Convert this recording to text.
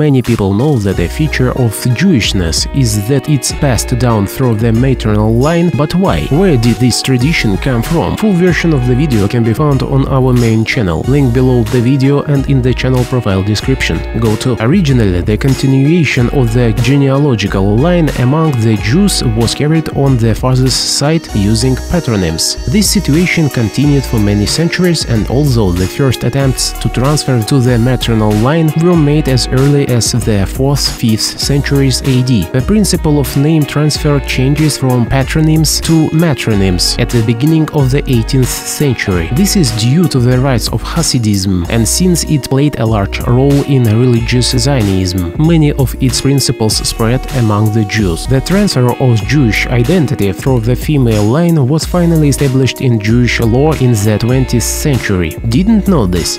Many people know that a feature of Jewishness is that it's passed down through the maternal line, but why? Where did this tradition come from? Full version of the video can be found on our main channel, link below the video and in the channel profile description. Go to Originally, the continuation of the genealogical line among the Jews was carried on the father's side using patronyms. This situation continued for many centuries and although the first attempts to transfer to the maternal line were made as early as the 4th-5th centuries AD, the principle of name transfer changes from patronyms to matronyms at the beginning of the 18th century. This is due to the rise of Hasidism and since it played a large role in religious Zionism, many of its principles spread among the Jews. The transfer of Jewish identity through the female line was finally established in Jewish law in the 20th century. Didn't know this?